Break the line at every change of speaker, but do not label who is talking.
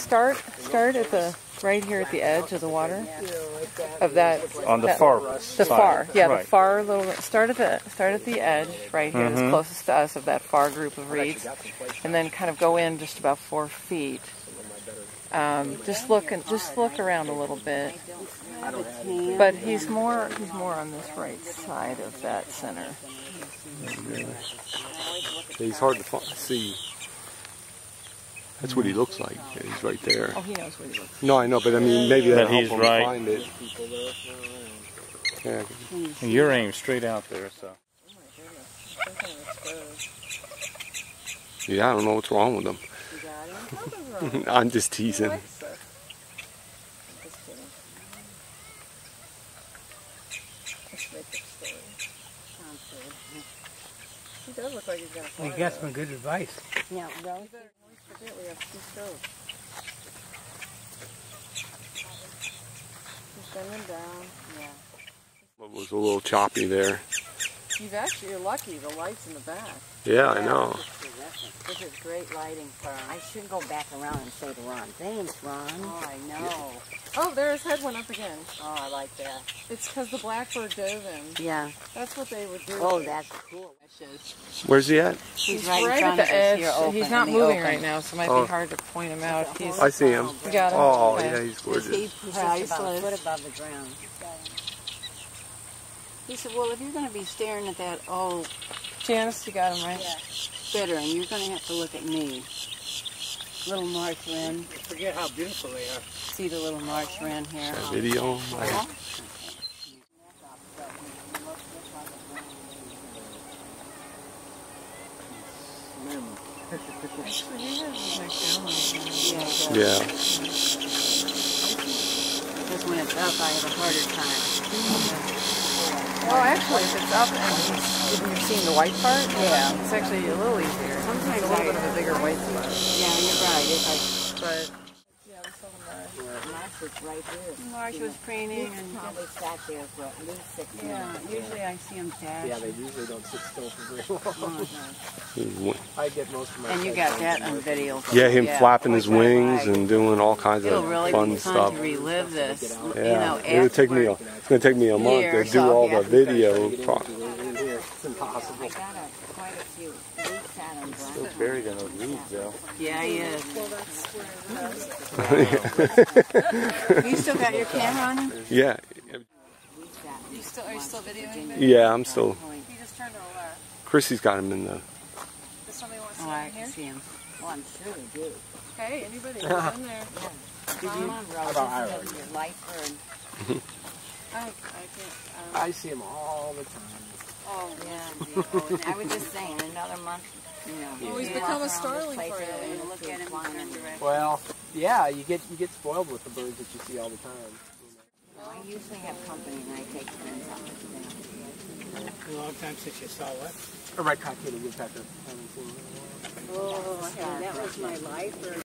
Start start at the right here at the edge of the water of that
On the
that-
far
the
side.
far yeah
right.
the far little start at the start at the edge right here that's closest to us of that far group of reeds and then kind of go in just about four feet um, just look and just look around a little bit but he's more he's more on this right side of that center
He's hard to fi- see. That's what he looks like. He's right there.
oh he knows where he looks
No, I know, but I mean, maybe
That
that'll help
he's
him
right.
find it. Yeah.
And you're aimed straight out there, so.
yeah, I don't know what's wrong with him. I'm just teasing.
he does look like he's got a
Well, you got some good advice.
Yeah, well,
forget we have two stoves he's bending down
yeah.
It was a little choppy there.
He's actually, you're lucky, the light's in the back.
Yeah, I know.
This is great lighting for him. I should go back around and say to Ron, thanks, Ron. Oh, I know.
Oh, there his head went up again.
Oh, I like that.
It's because the blackbird dove in.
Yeah.
That's what they would do.
Oh, that's cool.
Where's he at?
He's right,
right at the edge.
open,
he's not moving
open.
right now, so it might
Oh.
be hard to point him out. He's,
I see him.
you got him?
Oh,
Okay.
yeah, he's gorgeous.
He's just about a foot above the ground. He said, well, if you're going to be staring at that old
Janice, you got him right.
Spitter, and you're going to have to look at me. Little marsh wren.
Forget how beautiful they are.
See the little marsh wren here?
Video.
Actually, he has his neck down like that.
Yeah,
Yeah.
Because when it's up, I have a harder time.
Well, actually, if it's up and you're seeing the white part,
Yeah.
it's actually a little easier.
Sometimes
it's a little
I-
bit of a bigger white spot.
Yeah, you're right. It's like, But, Marsh was right here.
Marsh was preening and
probably sat there for at least six
Yeah,
minutes.
usually I see him dash.
Yeah, they usually don't sit still for very long.
Oh, He's wi-
I get most of my.
And you got that on video.
Yeah, him
Yeah.
flapping his wings and doing all kinds
It'll
of
really
fun
be fun
stuff.
to relive this. You
Yeah,
know,
it would take me. A, it's gonna take me a month to do all the
yeah.
video. Pro-
It's impossible.
I got a, quite a few weeks out on
Still buried in those weeds, though.
Yeah, he is. you still got your camera on him?
yeah,
You still, are you still videoing? Vic?
yeah. I'm still.
He just turned to the left.
Chrissy's got him in the.
Does somebody want to see
Oh, I
him
can
here?
see him. Oh, I'm sure he did.
Hey, anybody, get in there.
Did you? Come on, Rose.
about
This is your lifer. and-
I, I can't, um,
I see him all the time.
Oh, yeah. yeah. Oh, I was just saying, another month, you know.
Oh, he's become a starling for you.
and
You
look at him in
flying
different
in.
directions.
Well, yeah, you get you get spoiled with the birds that you see all the time.
I usually have company and I take friends out with them.
A long time since you saw what?
A red cockaded woodpecker. Haven't seen it in a while.
Oh, that was my lifer.